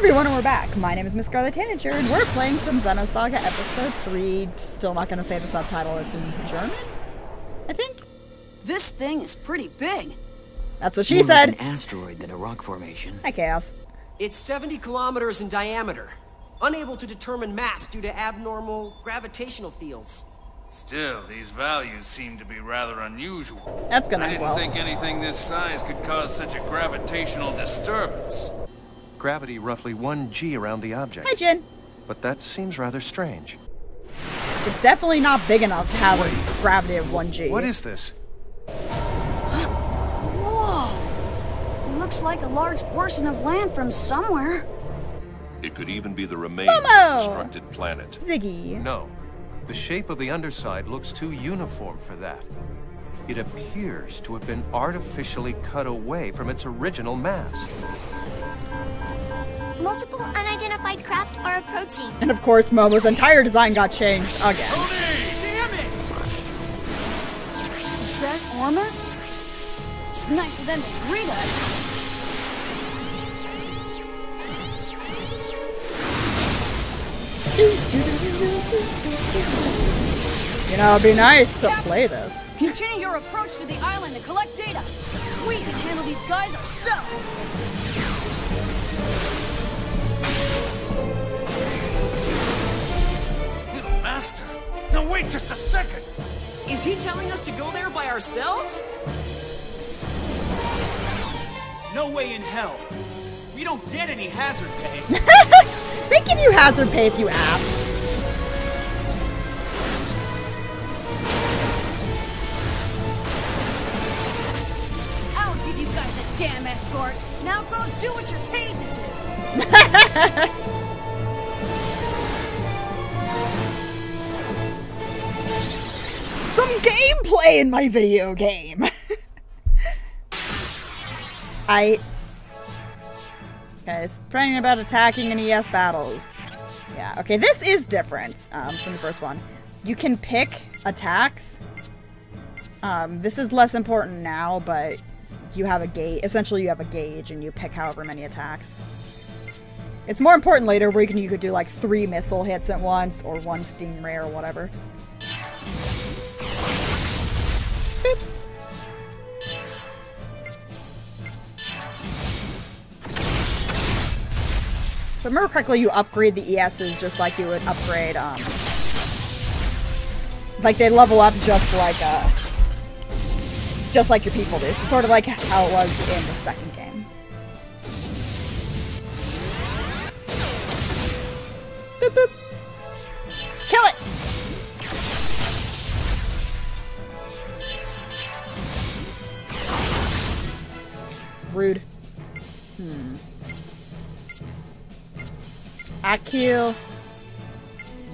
everyone, and we're back. My name is Miss Scarlet Tanager, and we're playing some Xenosaga Episode 3. Still not gonna say the subtitle, it's in German? I think? This thing is pretty big. That's what she More said. Like an asteroid than a rock formation. Hi, Chaos. It's 70 kilometers in diameter. Unable to determine mass due to abnormal gravitational fields. Still, these values seem to be rather unusual. That's gonna I didn't well. think anything this size could cause such a gravitational disturbance. Gravity roughly 1 g around the object. Hi, Jin. But that seems rather strange. It's definitely not big enough to have a gravity of 1g. What is this? Whoa! Looks like a large portion of land from somewhere. It could even be the remains of Momo! a destructed planet. Ziggy. No. The shape of the underside looks too uniform for that. It appears to have been artificially cut away from its original mass. Multiple unidentified craft are approaching. And of course, Momo's entire design got changed again. Tony! Damn it! Is that Ormus? It's nice of them to greet us. You know, it'd be nice to play this. Continue your approach to the island to collect data. We can handle these guys ourselves. Now wait just a second! Is he telling us to go there by ourselves? No way in hell. We don't get any hazard pay. They give you hazard pay if you ask. I'll give you guys a damn escort. Now go do what you're paid to do. Some gameplay in my video game. I. Guys, praying about attacking in ES battles. Yeah, okay, this is different um, from the first one. You can pick attacks. Um, this is less important now, but you have a gauge. Essentially, you have a gauge, and you pick however many attacks. It's more important later, where you can you could do like three missile hits at once, or one steam ray, or whatever. If I remember correctly, you upgrade the ESs just like you would upgrade, um... Like, they level up just like, uh... Just like your people do. So sort of like how it was in the second game. Boop boop. Rude. Hmm. I kill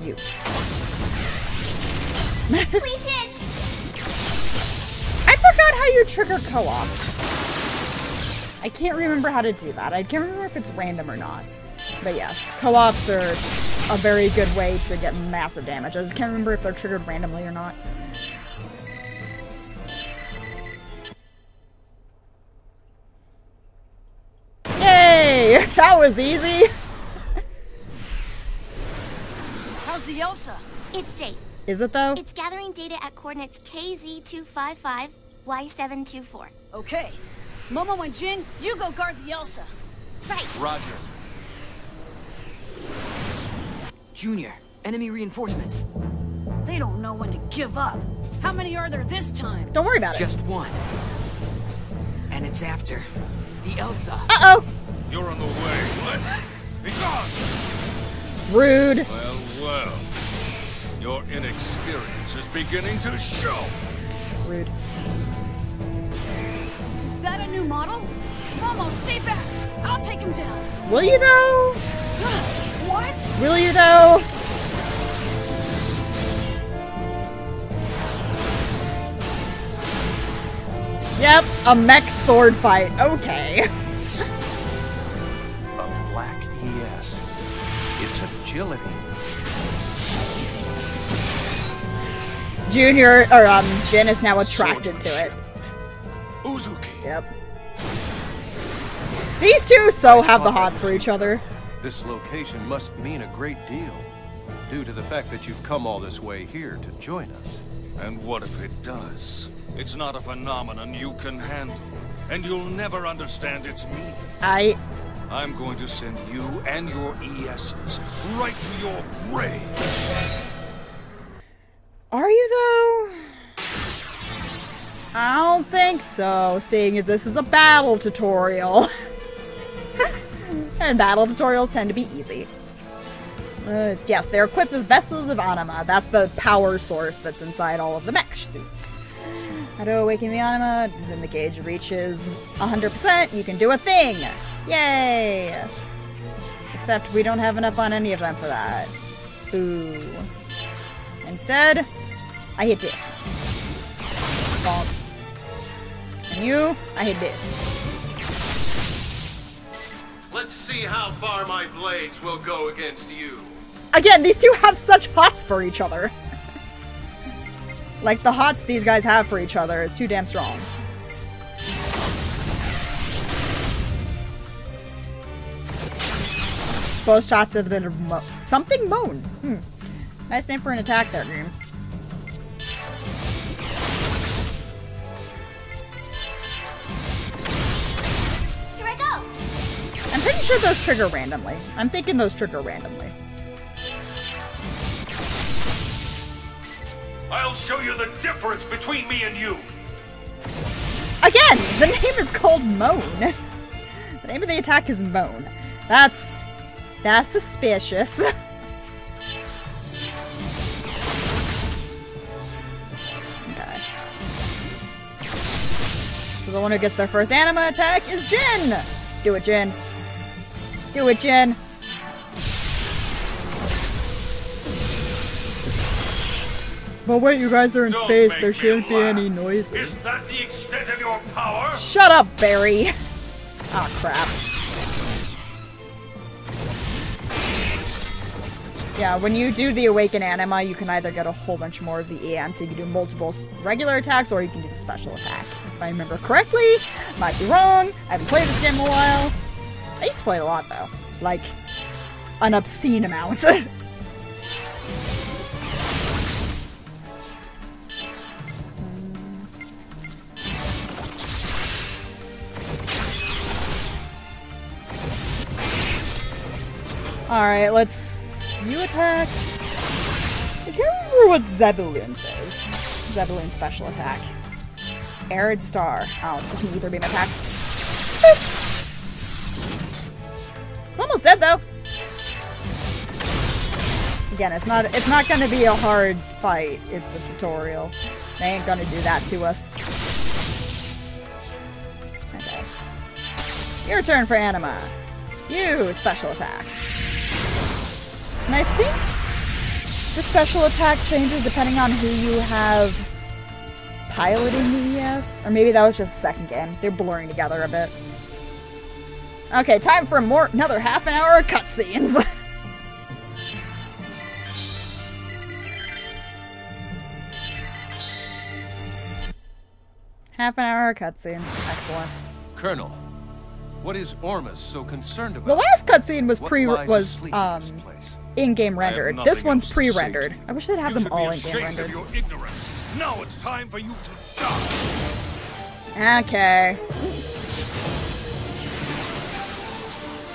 you. Please hit! I forgot how you trigger co-ops. I can't remember how to do that. I can't remember if it's random or not. But yes, co-ops are a very good way to get massive damage. I just can't remember if they're triggered randomly or not. That was easy! How's the Elsa? It's safe. Is it though? It's gathering data at coordinates KZ255, Y724. Okay. Momo and Jin, you go guard the Elsa. Right. Roger. Junior, enemy reinforcements. They don't know when to give up. How many are there this time? Don't worry about it. Just one. And it's after the Elsa. Uh-oh! You're on the way, what? Be gone! Rude. Well, well. Your inexperience is beginning to show. Rude. Is that a new model? Momo, stay back! I'll take him down. Will you though? what? Will you though? Yep, a mech sword fight. Okay. agility. Junior or um Jin is now attracted to it. Uzuki. Yep. These two so have the hots for each other. This location must mean a great deal, due to the fact that you've come all this way here to join us. And what if it does? It's not a phenomenon you can handle, and you'll never understand its meaning. I I'm going to send you and your ESs right to your grave. Are you though? I don't think so, seeing as this is a battle tutorial. and battle tutorials tend to be easy. Uh, yes, they're equipped with Vessels of Anima. That's the power source that's inside all of the mech suits. How to awaken the Anima? When the gauge reaches 100%, you can do a thing! Yay! Except we don't have enough on any of them for that. Ooh. Instead, I hit this. Bonk. And you, I hit this. Let's see how far my blades will go against you. Again, these two have such hots for each other. Like the hots these guys have for each other is too damn strong. Both shots of the mo something moan. Hmm. Nice name for an attack there, Green. Here I go. I'm pretty sure those trigger randomly. I'm thinking those trigger randomly. I'll show you the difference between me and you. Again, the name is called Moan. The name of the attack is Moan. That's that's suspicious. okay. So the one who gets their first anima attack is Jin. Do it, Jin. Do it, Jin. But wait, you guys are in Don't space. There shouldn't be any noises. Is that the extent of your power? Shut up, Barry. Ah, crap. Yeah, when you do the Awaken Anima, you can either get a whole bunch more of the EN, so you can do multiple regular attacks, or you can do the special attack. If I remember correctly, might be wrong, I haven't played this game in a while. I used to play it a lot, though. Like, an obscene amount. Alright, let's... You attack... I can't remember what Zebulun says. Zebulun special attack. Arid Star. Oh, it's just an Ether Beam attack. it's almost dead, though. Again, it's not it's not gonna be a hard fight. It's a tutorial. They ain't gonna do that to us. Okay. Your turn for anima. You, special attack. And I think the special attack changes depending on who you have piloting the ES. Or maybe that was just the second game. They're blurring together a bit. Okay, time for more another half an hour of cutscenes. half an hour of cutscenes. Excellent. Colonel, what is Ormus so concerned about? The last cutscene was pre was um in-game rendered. This one's else to say to pre-rendered. I wish they'd have You them all in-game rendered. your ignorance. Now it's time for you to die. Okay.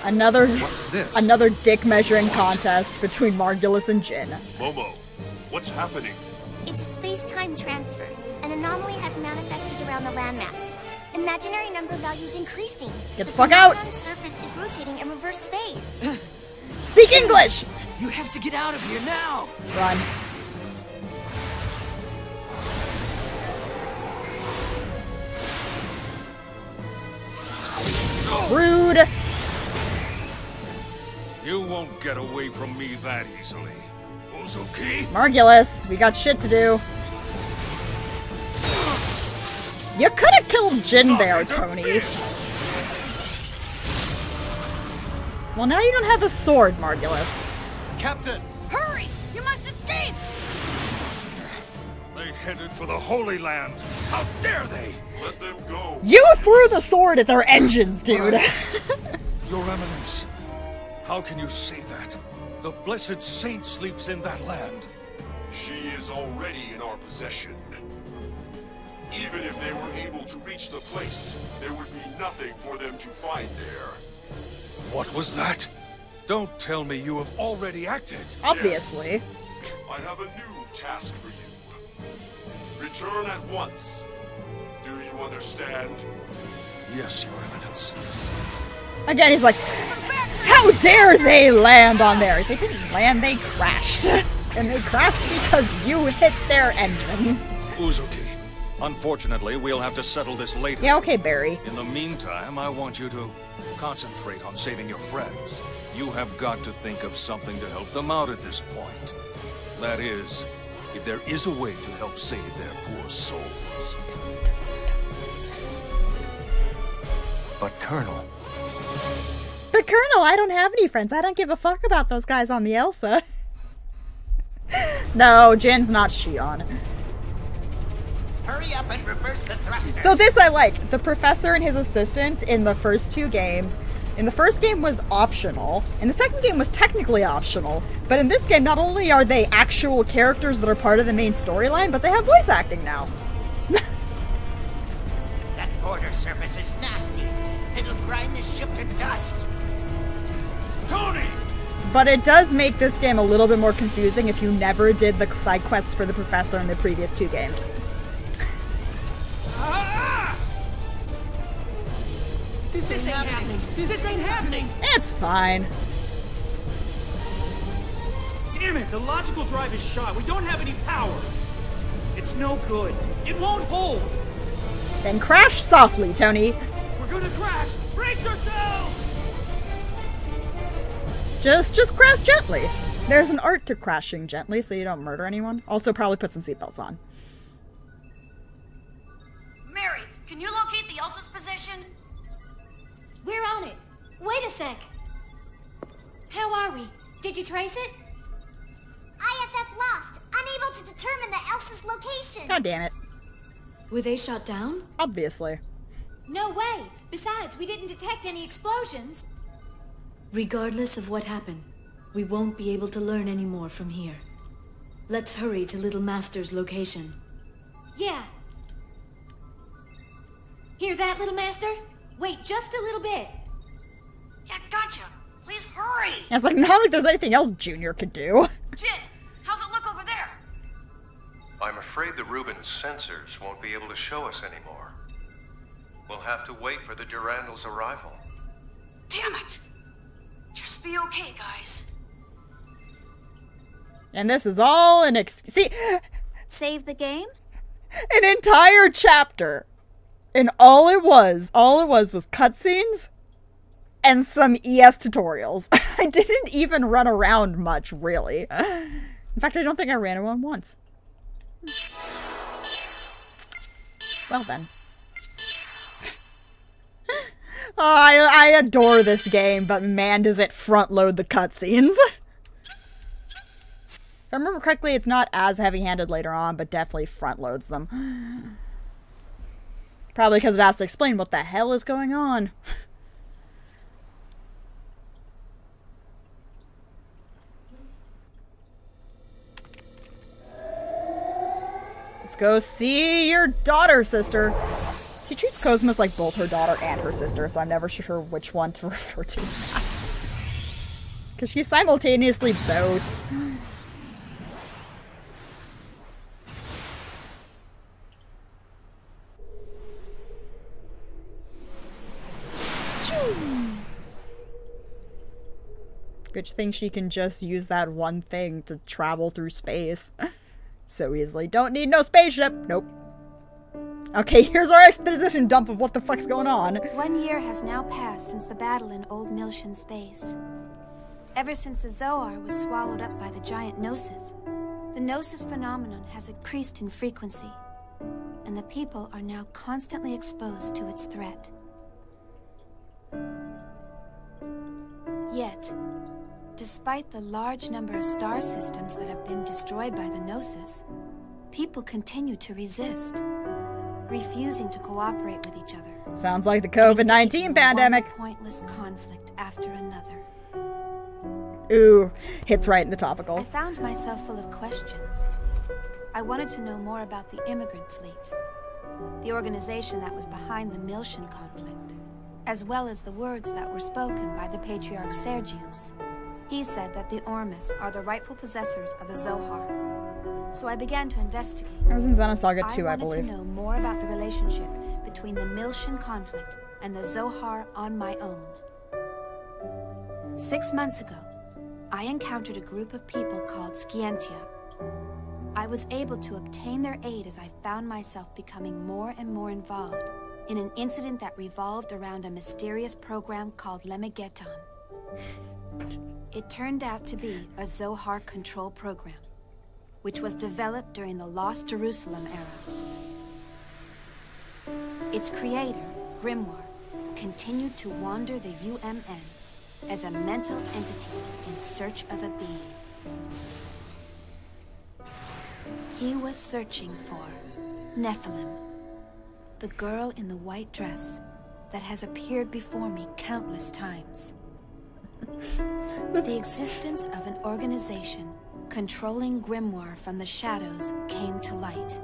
Another What's this? another dick measuring contest between Margulis and Jin. Momo, what's happening? It's a space-time transfer. An anomaly has manifested around the landmass. Imaginary number values increasing. Get the fuck out! phenomenon surface is rotating in reverse phase. Speak English! You have to get out of here now! Run. Rude! You won't get away from me that easily. Uzuki? Margulis, we got shit to do. You could have killed Jin there, Tony. Well, now you don't have a sword, Margulis. Captain! Hurry! You must escape! They headed for the Holy Land. How dare they? Let them go. You threw the sword at their engines, dude. Your Eminence, How can you say that? The blessed saint sleeps in that land. She is already in our possession. Even if they were able to reach the place, there would be nothing for them to find there. What was that? Don't tell me you have already acted. Obviously. I have a new task for you. Return at once. Do you understand? Yes, Your Eminence. Again, he's like, how dare they land on there? If they didn't land, they crashed. And they crashed because you hit their engines. Uzuki, unfortunately, we'll have to settle this later. Yeah, okay, Barry. In the meantime, I want you to concentrate on saving your friends. You have got to think of something to help them out at this point. That is, if there is a way to help save their poor souls. But Colonel, But Colonel, I don't have any friends. I don't give a fuck about those guys on the Elsa. no, Jen's not Shion. Hurry up and reverse the. So this I like. The professor and his assistant in the first two games. In the first game was optional, and the second game was technically optional. But in this game, not only are they actual characters that are part of the main storyline, but they have voice acting now. That border surface is nasty. It'll grind the ship to dust. Tony! But it does make this game a little bit more confusing if you never did the side quests for the professor in the previous two games. This, ain't happening. This ain't happening. It's fine. Damn it, the logical drive is shot. We don't have any power. It's no good. It won't hold. Then crash softly, Tony. We're gonna crash. Brace yourselves! Just just crash gently. There's an art to crashing gently so you don't murder anyone. Also probably put some seatbelts on. We're on it. Wait a sec. How are we? Did you trace it? IFF lost, unable to determine the Elsa's location. God damn it. Were they shot down? Obviously. No way. Besides, we didn't detect any explosions. Regardless of what happened, we won't be able to learn any more from here. Let's hurry to Little Master's location. Yeah. Hear that, little master? Wait just a little bit. Yeah, gotcha. Please hurry. And it's like not like there's anything else Junior could do. Jin, how's it look over there? I'm afraid the Rubens sensors won't be able to show us anymore. We'll have to wait for the Durandal's arrival. Damn it. Just be okay, guys. And this is all an ex- see Save the game? an entire chapter. And all it was, all it was was cutscenes and some ES tutorials. I didn't even run around much, really. In fact, I don't think I ran around once. Well then. Oh, I, I adore this game, but man, does it front load the cutscenes. If I remember correctly, it's not as heavy-handed later on, but definitely front loads them. Probably because it has to explain what the hell is going on. Let's go see your daughter, sister. She treats Cosmos like both her daughter and her sister, so I'm never sure which one to refer to. Because she's simultaneously both. Good thing she can just use that one thing to travel through space so easily. Don't need no spaceship. Nope. Okay, here's our exposition dump of what the fuck's going on. One year has now passed since the battle in Old Miltia space. Ever since the Zohar was swallowed up by the giant Gnosis, the Gnosis phenomenon has increased in frequency, and the people are now constantly exposed to its threat. Yet, despite the large number of star systems that have been destroyed by the Gnosis, people continue to resist, refusing to cooperate with each other. Sounds like the COVID 19 pandemic. One pointless conflict after another. Ooh, hits right in the topical. I found myself full of questions. I wanted to know more about the immigrant fleet, the organization that was behind the Miltia conflict, as well as the words that were spoken by the patriarch Sergius. He said that the Ormus are the rightful possessors of the Zohar. So I began to investigate. I was in Xenosaga 2, I, I wanted believe. to know more about the relationship between the Miltia conflict and the Zohar on my own. Six months ago, I encountered a group of people called Scientia. I was able to obtain their aid as I found myself becoming more and more involved in an incident that revolved around a mysterious program called Lemegeton. It turned out to be a Zohar control program, which was developed during the Lost Jerusalem era. Its creator, Grimoire, continued to wander the UMN as a mental entity in search of a being. He was searching for Nephilim, the girl in the white dress that has appeared before me countless times. The existence of an organization controlling Grimoire from the shadows came to light.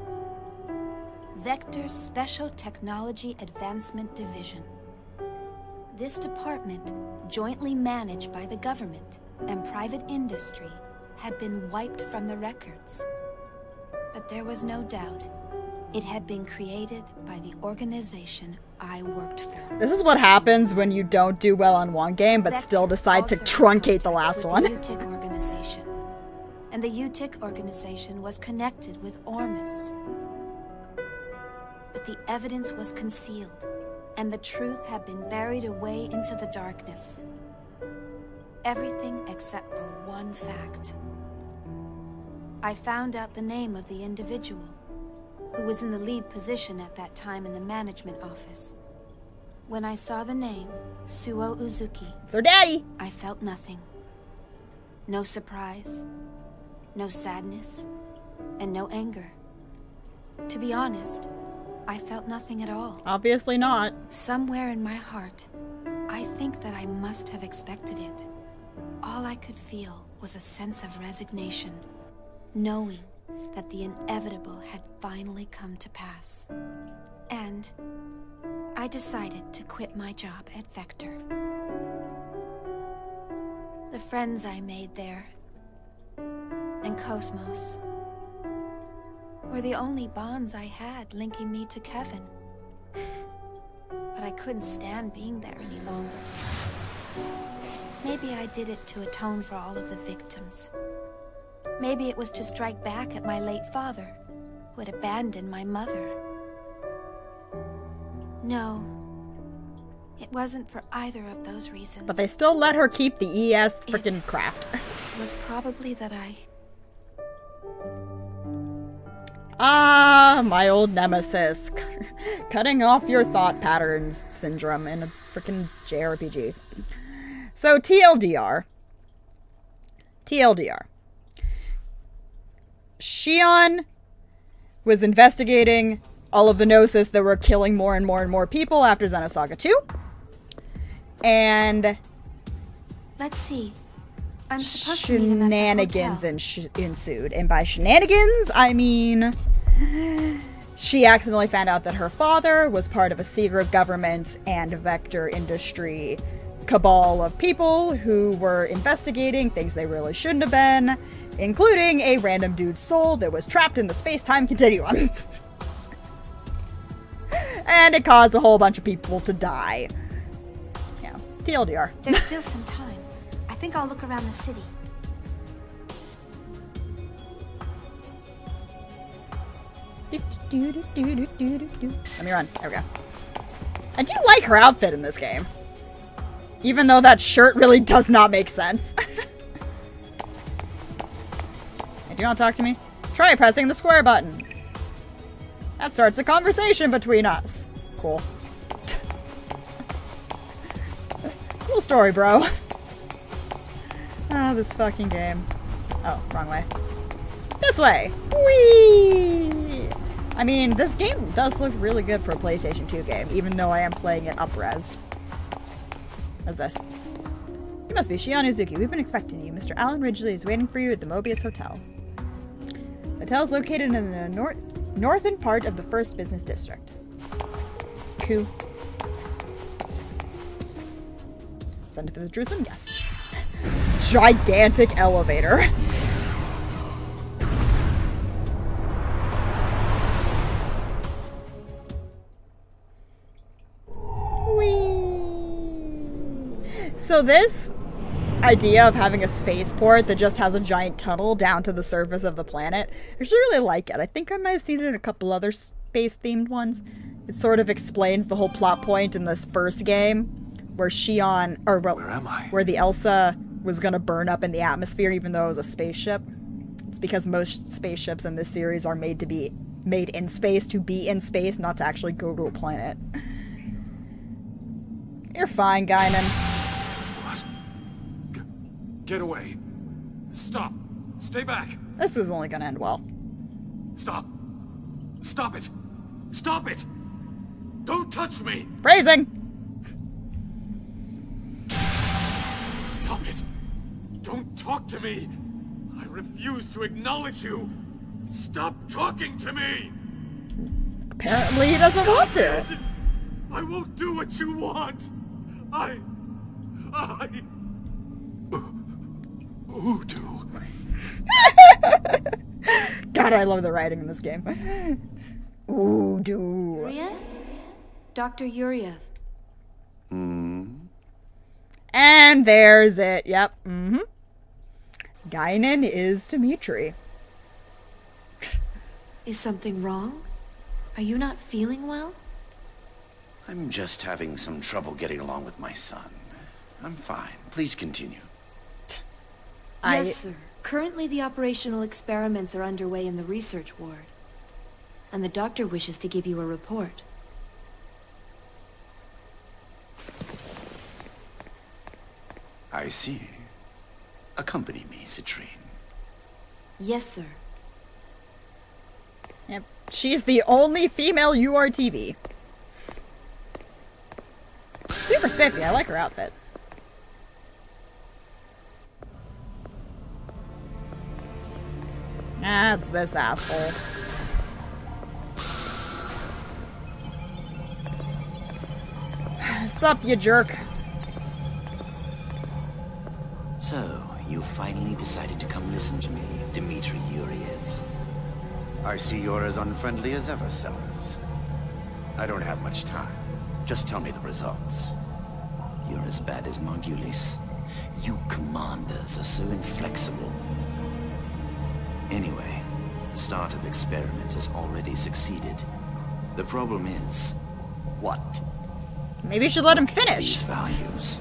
Vector's Special Technology Advancement Division. This department, jointly managed by the government and private industry, had been wiped from the records. But there was no doubt it had been created by the organization I worked for. This is what happens when you don't do well on one game, but Vector still decide to truncate the last one. The UTIC organization. And the UTIC organization was connected with Ormus. But the evidence was concealed, and the truth had been buried away into the darkness. Everything except for one fact. I found out the name of the individual who was in the lead position at that time in the management office. When I saw the name, Suo Uzuki, It's her daddy. I felt nothing. No surprise, no sadness, and no anger. To be honest, I felt nothing at all. Obviously not. Somewhere in my heart, I think that I must have expected it. All I could feel was a sense of resignation, knowing that the inevitable had finally come to pass. And I decided to quit my job at Vector. The friends I made there, and Cosmos, were the only bonds I had linking me to Kevin. But I couldn't stand being there any longer. Maybe I did it to atone for all of the victims. Maybe it was to strike back at my late father, who had abandoned my mother. No, it wasn't for either of those reasons. But they still let her keep the ES freaking craft. It was probably that I Ah, my old nemesis. Cutting off your thought patterns syndrome in a freaking JRPG. So, TLDR. TLDR. Shion was investigating all of the Gnosis that were killing more and more and more people after Xenosaga 2. And Let's see. I'm supposed to meet him shenanigans ensued. And by shenanigans, I mean she accidentally found out that her father was part of a secret government and vector industry cabal of people who were investigating things they really shouldn't have been, including a random dude's soul that was trapped in the space time continuum. and it caused a whole bunch of people to die. Yeah, TLDR. There's still some time. I think I'll look around the city. Let me run. There we go. I do like her outfit in this game. Even though that shirt really does not make sense. You to talk to me? Try pressing the square button. That starts a conversation between us. Cool. cool story, bro. Ah, this fucking game. Oh, wrong way. This way. Whee! I mean, this game does look really good for a PlayStation 2 game, even though I am playing it up-res. What's this? You must be Shion Uzuki. We've been expecting you. Mr. Alan Ridgely is waiting for you at the Mobius Hotel. The hotel is located in the nor northern part of the first business district. Cool. Send it for the Jerusalem? Yes. Gigantic elevator. So this idea of having a spaceport that just has a giant tunnel down to the surface of the planet, I actually really like it. I think I might have seen it in a couple other space-themed ones. It sort of explains the whole plot point in this first game, where Shion, or well, Where am I? where the Elsa was gonna burn up in the atmosphere, even though it was a spaceship. It's because most spaceships in this series are made to be made in space to be in space, not to actually go to a planet. You're fine, Gaignun. Get away. Stop. Stay back. This is only gonna end well. Stop. Stop it. Stop it. Don't touch me. Phrasing! Stop it. Don't talk to me. I refuse to acknowledge you. Stop talking to me. Apparently he doesn't want to. I won't do what you want. I. I. Voodoo. God, I love the writing in this game. Ooh, do. Yuriev? Dr. Yuriev. And there's it. Yep. Mm-hmm. Gaignun is Dmitri. Is something wrong? Are you not feeling well? I'm just having some trouble getting along with my son. I'm fine. Please continue. I- Yes, sir. Currently, the operational experiments are underway in the research ward. And the doctor wishes to give you a report. I see. Accompany me, Citrine. Yes, sir. Yep. She's the only female URTV. Super spiffy. I like her outfit. That's this asshole. Sup, you jerk. So, you finally decided to come listen to me, Dmitri Yuriev. I see you're as unfriendly as ever, Sellers. I don't have much time. Just tell me the results. You're as bad as Margulis. You commanders are so inflexible. Anyway, the startup experiment has already succeeded. The problem is, what? Maybe you should let him finish. These values.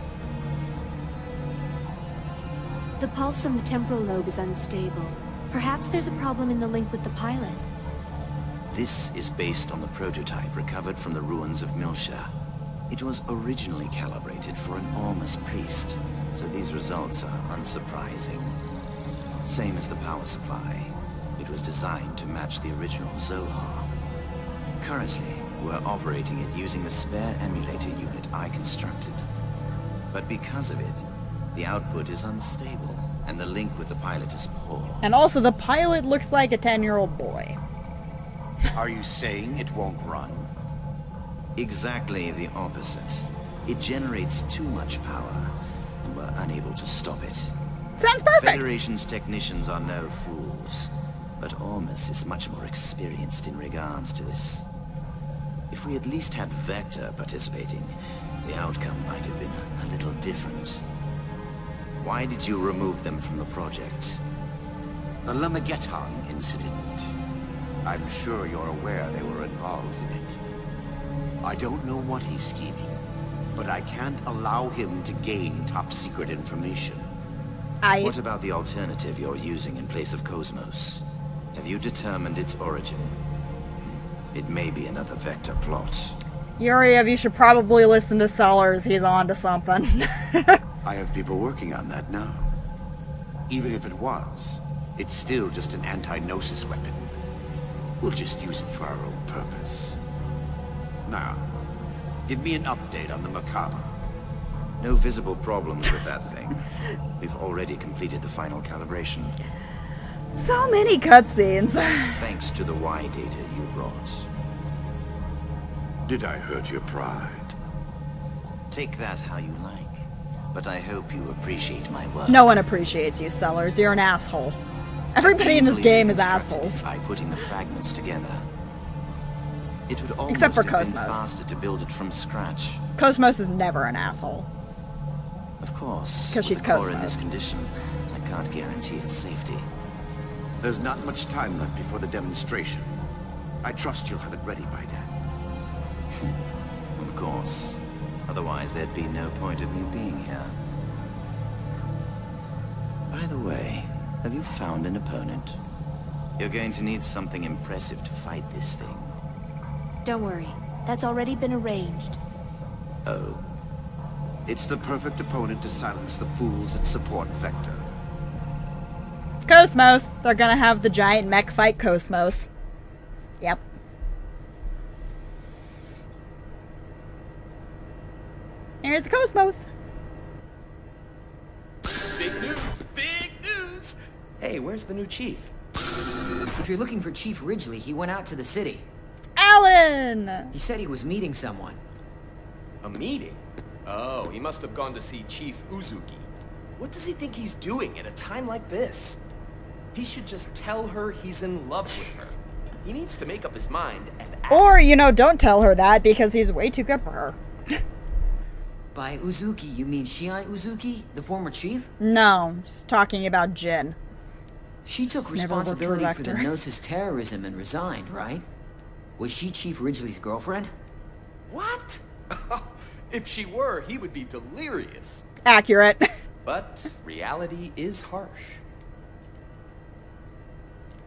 The pulse from the temporal lobe is unstable. Perhaps there's a problem in the link with the pilot. This is based on the prototype recovered from the ruins of Miltia. It was originally calibrated for an Ormus priest, so these results are unsurprising. Same as the power supply. It was designed to match the original Zohar. Currently, we're operating it using the spare emulator unit I constructed. But because of it, the output is unstable, and the link with the pilot is poor. And also, the pilot looks like a 10 year old boy. Are you saying it won't run? Exactly the opposite. It generates too much power, and we're unable to stop it. Sounds perfect. Federation's technicians are no fools, but Ormus is much more experienced in regards to this. If we at least had Vector participating, the outcome might have been a little different. Why did you remove them from the project? The Lemegeton incident. I'm sure you're aware they were involved in it. I don't know what he's scheming, but I can't allow him to gain top secret information. I. What about the alternative you're using in place of Cosmos? Have you determined its origin? It may be another Vector plot. Yuriev, you should probably listen to Sellers. He's on to something. I have people working on that now. Even if it was, it's still just an anti-gnosis weapon. We'll just use it for our own purpose. Now, give me an update on the Merkabah. No visible problems with that thing. We've already completed the final calibration. So many cutscenes. Thanks to the Y data you brought. Did I hurt your pride? Take that how you like. But I hope you appreciate my work. No one appreciates you, Sellers. You're an asshole. Everybody in this game is reconstructed assholes. By putting the fragments together. It would almost Except for have been Cosmos. faster to build it from scratch. Cosmos is never an asshole. Of course. 'Cause with she's the in this condition, I can't guarantee its safety. There's not much time left before the demonstration. I trust you'll have it ready by then. Of course. Otherwise, there'd be no point of me being here. By the way, have you found an opponent? You're going to need something impressive to fight this thing. Don't worry. That's already been arranged. Oh, It's the perfect opponent to silence the fools that support Vector. Cosmos. They're gonna have the giant mech fight Cosmos. Yep. Here's the Cosmos. Big news! Big news! Hey, where's the new chief? If you're looking for Chief Ridgely, he went out to the city. Alan! He said he was meeting someone. A meeting? Oh, he must have gone to see Chief Uzuki. What does he think he's doing at a time like this? He should just tell her he's in love with her. He needs to make up his mind and act. Or, you know, don't tell her that because he's way too good for her. By Uzuki, you mean Shion Uzuki, the former chief? No, just talking about Jin. She took It's never for responsibility for the Vector. Gnosis terrorism and resigned, right? Was she Chief Ridgely's girlfriend? What? Oh, if she were, he would be delirious. Accurate. But reality is harsh.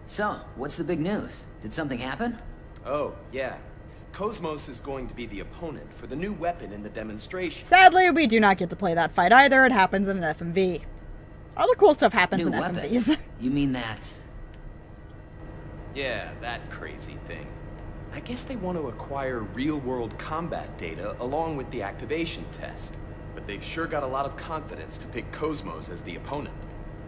So, what's the big news? Did something happen? Oh, yeah. Cosmos is going to be the opponent for the new weapon in the demonstration. Sadly, we do not get to play that fight either. It happens in an FMV. All the cool stuff happens New in weapon? FMVs. You mean that? Yeah, that crazy thing. I guess they want to acquire real-world combat data along with the activation test. But they've sure got a lot of confidence to pick Cosmos as the opponent.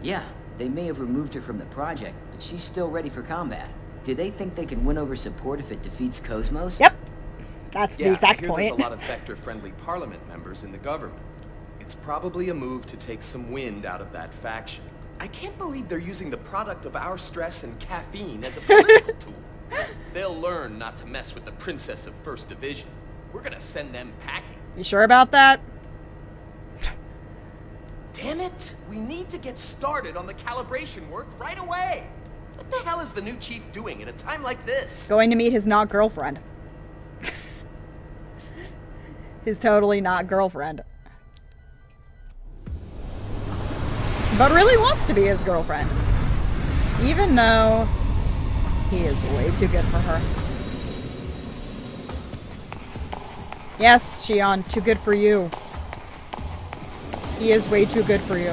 Yeah, they may have removed her from the project, but she's still ready for combat. Do they think they can win over support if it defeats Cosmos? Yep. That's yeah, the exact I hear point. there's a lot of Vector-friendly Parliament members in the government. It's probably a move to take some wind out of that faction. I can't believe they're using the product of our stress and caffeine as a political tool. They'll learn not to mess with the Princess of First Division. We're gonna send them packing. You sure about that? Damn it! We need to get started on the calibration work right away! What the hell is the new chief doing at a time like this? Going to meet his not girlfriend. his totally not girlfriend. But really wants to be his girlfriend. Even though he is way too good for her. Yes, Shion, too good for you. He is way too good for you.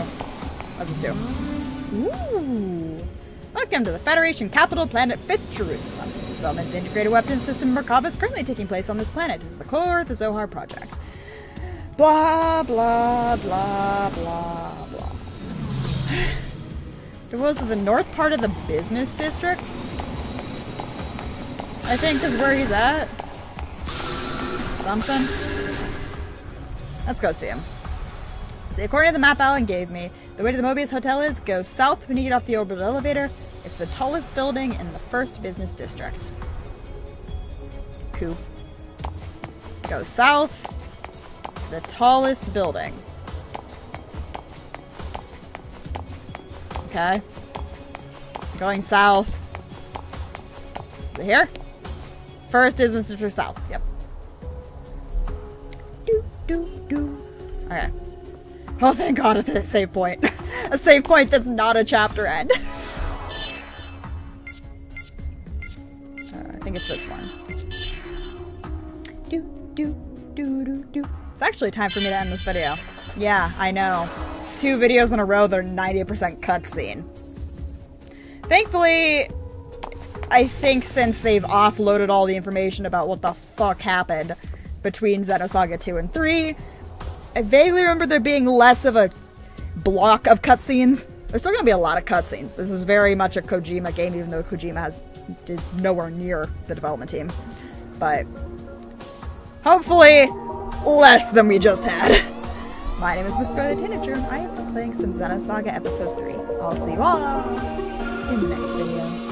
What's this do? Ooh. Welcome to the Federation capital planet 5th Jerusalem. Development of the integrated weapons system Merkabah is currently taking place on this planet. It is the core of the Zohar project. Blah, blah, blah, blah, blah. It was the north part of the business district? I think is where he's at. Something. Let's go see him. See, according to the map Alan gave me, the way to the Mobius Hotel is go south when you get off the orbital elevator. It's the tallest building in the first business district. Cool. Go south. The tallest building. Okay. Going south. Is it here? First is district south. Yep. Do, do, do. Okay. Oh, thank God, it's a save point. a save point that's not a chapter end. Uh, I think it's this one. Do, do, do, do, do. It's actually time for me to end this video. Yeah, I know. Two videos in a row, they're 90% cutscene. Thankfully, I think since they've offloaded all the information about what the fuck happened between Xenosaga 2 and 3, I vaguely remember there being less of a block of cutscenes. There's still gonna be a lot of cutscenes. This is very much a Kojima game, even though Kojima has is nowhere near the development team. But hopefully, less than we just had. My name is Miss Scarlet Tanager, and I have been playing some Xenosaga Episode 3. I'll see you all in the next video.